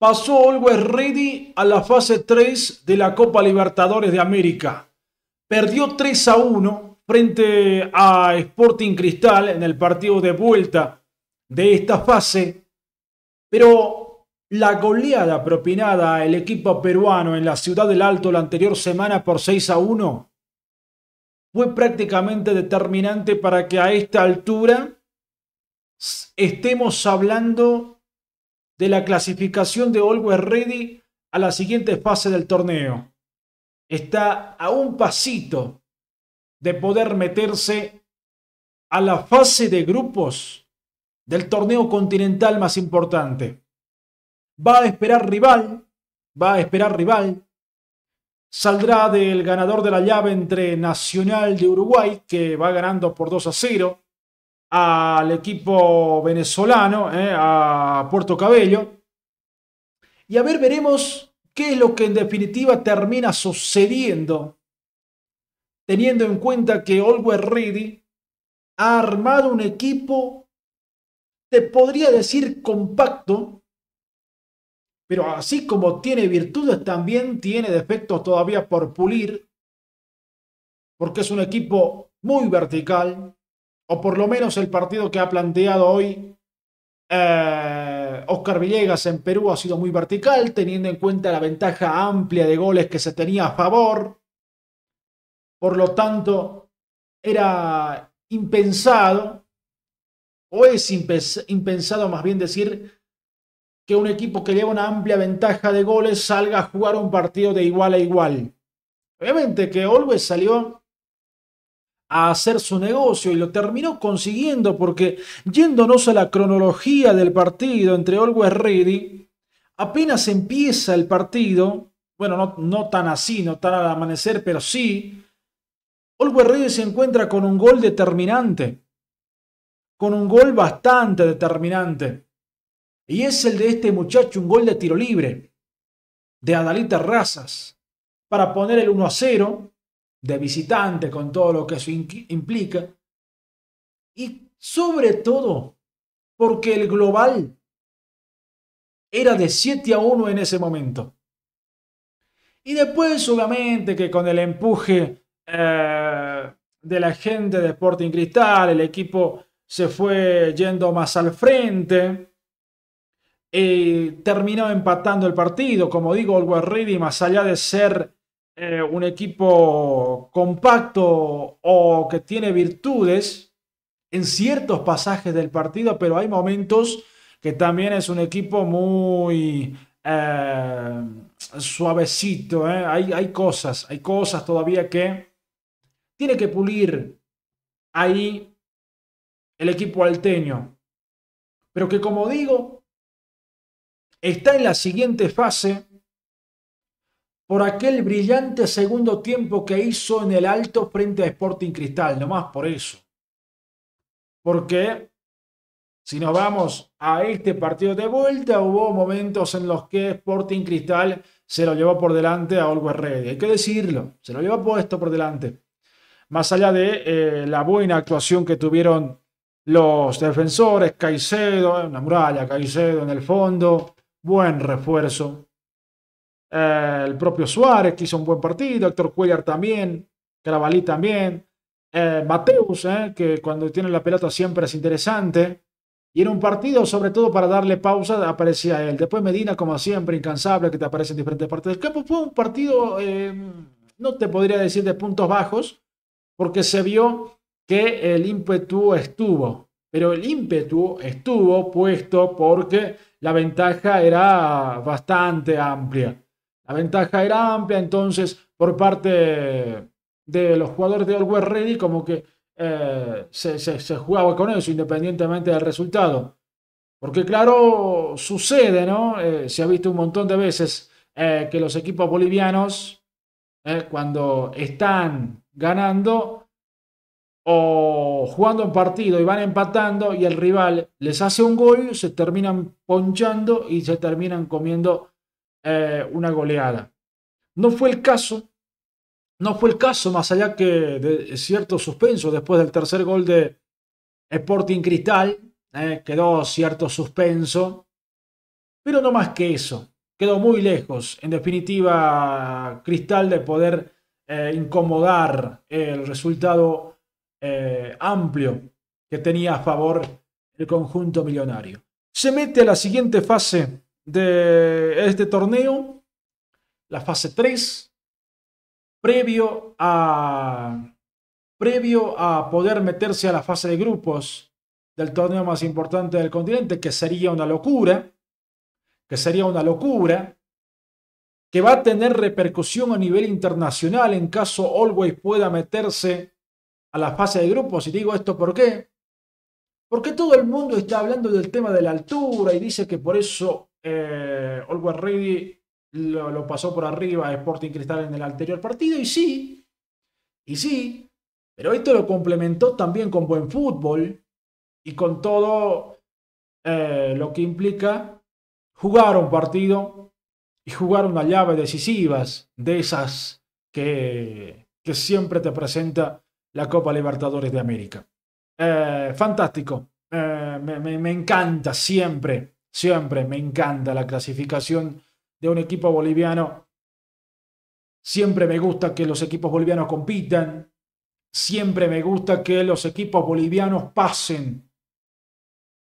pasó Always Ready a la fase 3 de la Copa Libertadores de América. Perdió 3 a 1 frente a Sporting Cristal en el partido de vuelta de esta fase, pero la goleada propinada al equipo peruano en la ciudad del Alto la anterior semana por 6 a 1 fue prácticamente determinante para que a esta altura estemos hablando de la clasificación de Always Ready a la siguiente fase del torneo. Está a un pasito de poder meterse a la fase de grupos del torneo continental más importante. Va a esperar rival, va a esperar rival. Saldrá del ganador de la llave entre Nacional de Uruguay, que va ganando por 2 a 0, al equipo venezolano, eh, a Puerto Cabello. Y a ver, veremos qué es lo que en definitiva termina sucediendo, teniendo en cuenta que Always Ready ha armado un equipo, te podría decir compacto, pero así como tiene virtudes, también tiene defectos todavía por pulir, porque es un equipo muy vertical, o por lo menos el partido que ha planteado hoy eh, Oscar Villegas en Perú ha sido muy vertical, teniendo en cuenta la ventaja amplia de goles que se tenía a favor. Por lo tanto, era impensado, o es impensado más bien decir, que un equipo que lleva una amplia ventaja de goles salga a jugar un partido de igual a igual. Obviamente que Always salió a hacer su negocio y lo terminó consiguiendo porque yéndonos a la cronología del partido entre Always Ready, apenas empieza el partido, bueno, no, no tan así, no tan al amanecer, pero sí, Always Ready se encuentra con un gol determinante, con un gol bastante determinante. Y es el de este muchacho, un gol de tiro libre, de Adalita Razas, para poner el 1 a 0 de visitante con todo lo que eso implica. Y sobre todo porque el global era de 7 a 1 en ese momento. Y después, obviamente, que con el empuje eh, de la gente de Sporting Cristal, el equipo se fue yendo más al frente. Y terminó empatando el partido. Como digo, el Ready, más allá de ser eh, un equipo compacto o que tiene virtudes en ciertos pasajes del partido, pero hay momentos que también es un equipo muy eh, suavecito. ¿eh? Hay, hay cosas, hay cosas todavía que tiene que pulir ahí el equipo alteño. Pero que como digo, está en la siguiente fase por aquel brillante segundo tiempo que hizo en el alto frente a Sporting Cristal, nomás por eso. Porque si nos vamos a este partido de vuelta, hubo momentos en los que Sporting Cristal se lo llevó por delante a Always Ready. Hay que decirlo, se lo llevó puesto por delante. Más allá de eh, la buena actuación que tuvieron los defensores, Caicedo, una muralla, Caicedo en el fondo, buen refuerzo. Eh, el propio Suárez, que hizo un buen partido, Héctor Cuellar también, Carabalí también, eh, Mateus, eh, que cuando tiene la pelota siempre es interesante. Y en un partido, sobre todo para darle pausa, aparecía él. Después Medina, como siempre, incansable, que te aparece en diferentes partes del campo. Fue un partido, no te podría decir de puntos bajos, porque se vio que el ímpetu estuvo. Pero el ímpetu estuvo puesto porque la ventaja era bastante amplia. La ventaja era amplia, entonces por parte de los jugadores de Always Ready como que eh, se, jugaba con eso independientemente del resultado. Porque claro, sucede, ¿no? Eh, se ha visto un montón de veces eh, que los equipos bolivianos, cuando están ganando o jugando un partido y van empatando y el rival les hace un gol, se terminan ponchando y se terminan comiendo eh, una goleada. No fue el caso, no fue el caso, más allá que de cierto suspenso después del tercer gol de Sporting Cristal, eh, quedó cierto suspenso. pero no más que eso. Quedó muy lejos, en definitiva, Cristal de poder eh, incomodar el resultado amplio que tenía a favor el conjunto millonario. Se mete a la siguiente fase de este torneo, la fase 3, previo a, previo a poder meterse a la fase de grupos del torneo más importante del continente, que sería una locura, que sería una locura, que va a tener repercusión a nivel internacional en caso Always pueda meterse a la fase de grupos. Y digo esto por qué. Porque todo el mundo está hablando del tema de la altura y dice que por eso eh, Always lo, pasó por arriba a Sporting Cristal en el anterior partido. Y sí, y sí, pero esto lo complementó también con buen fútbol, y con todo eh, lo que implica jugar un partido y jugar una llave decisivas de esas que, que siempre te presenta la Copa Libertadores de América. Eh, fantástico, eh, me encanta siempre, siempre me encanta la clasificación de un equipo boliviano. Siempre me gusta que los equipos bolivianos compitan. Siempre me gusta que los equipos bolivianos pasen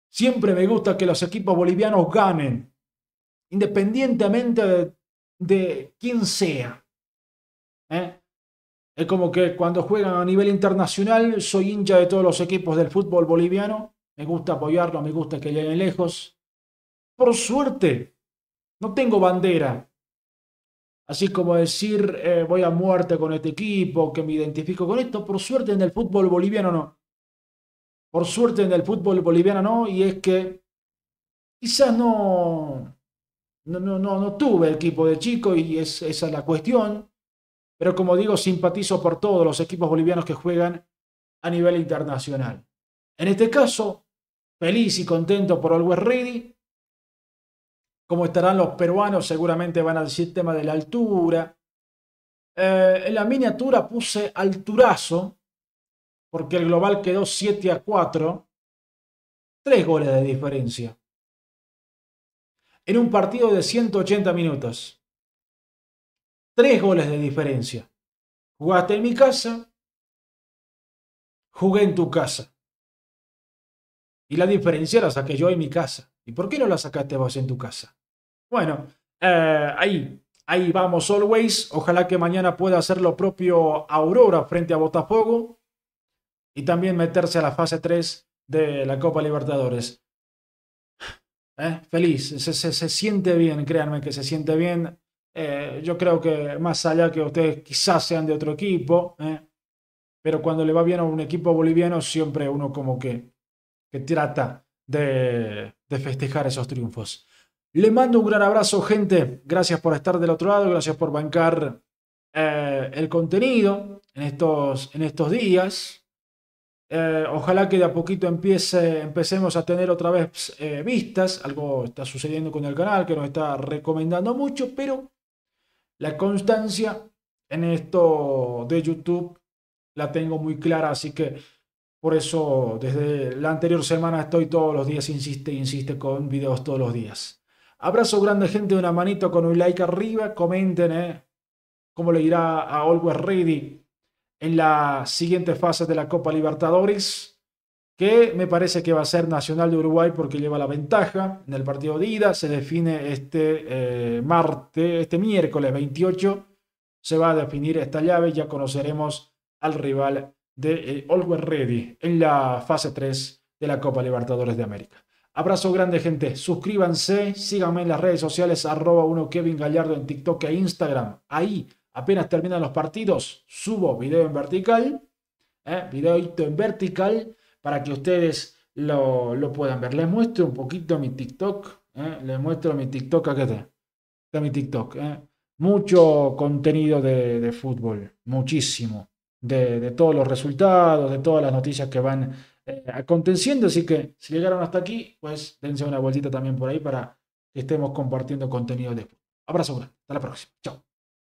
Siempre me gusta que los equipos bolivianos ganen, independientemente de, quién sea. ¿eh? Es como que cuando juegan a nivel internacional, soy hincha de todos los equipos del fútbol boliviano. Me gusta apoyarlo, me gusta que lleguen lejos. Por suerte, no tengo bandera. Así como decir, eh, voy a muerte con este equipo, que me identifico con esto. Por suerte en el fútbol boliviano no. Por suerte en el fútbol boliviano no, y es que quizás no, no, no, no, tuve equipo de chico y es, esa es la cuestión. Pero como digo, simpatizo por todos los equipos bolivianos que juegan a nivel internacional. En este caso, feliz y contento por Always Ready. Como estarán los peruanos, seguramente van a decir tema de la altura. Eh, en la miniatura puse alturazo, porque el global quedó 7 a 4, tres goles de diferencia. En un partido de 180 minutos. Tres goles de diferencia. Jugaste en mi casa, jugué en tu casa. Y la diferencia la saqué yo en mi casa. ¿Y por qué no la sacaste vos en tu casa? Bueno, eh, ahí, ahí vamos always. Ojalá que mañana pueda hacer lo propio Aurora frente a Botafogo y también meterse a la fase 3 de la Copa Libertadores. ¿Eh? Feliz, se, se, siente bien, créanme que se siente bien. Eh, yo creo que más allá que ustedes quizás sean de otro equipo, ¿eh? pero cuando le va bien a un equipo boliviano, siempre uno como que, que trata de, festejar esos triunfos. Le mando un gran abrazo, gente. Gracias por estar del otro lado, gracias por bancar el contenido en estos, en estos días. Eh, ojalá que de a poquito empiece, empecemos a tener otra vez eh, vistas. Algo está sucediendo con el canal que nos está recomendando mucho, pero la constancia en esto de YouTube la tengo muy clara, así que por eso desde la anterior semana estoy todos los días, insiste, insiste con videos todos los días. Abrazo grande gente, una manito con un like arriba, comenten eh, cómo le irá a Always Ready en la siguiente fase de la Copa Libertadores, que me parece que va a ser Nacional de Uruguay porque lleva la ventaja en el partido de ida. Se define este eh, martes, este miércoles 28, se va a definir esta llave. Ya conoceremos al rival de eh, Always Ready en la fase 3 de la Copa Libertadores de América. Abrazo grande, gente. Suscríbanse, síganme en las redes sociales, arroba uno Kevin Gallardo en TikTok e Instagram. Ahí apenas terminan los partidos, subo video en vertical, ¿eh? en vertical, para que ustedes lo, puedan ver. Les muestro un poquito mi TikTok, ¿eh? les muestro mi TikTok, acá está, está mi TikTok. ¿eh? Mucho contenido de, fútbol, muchísimo, de, todos los resultados, de todas las noticias que van eh, aconteciendo, así que si llegaron hasta aquí, pues dense una vueltita también por ahí para que estemos compartiendo contenido de fútbol. Abrazo, hasta la próxima, chao.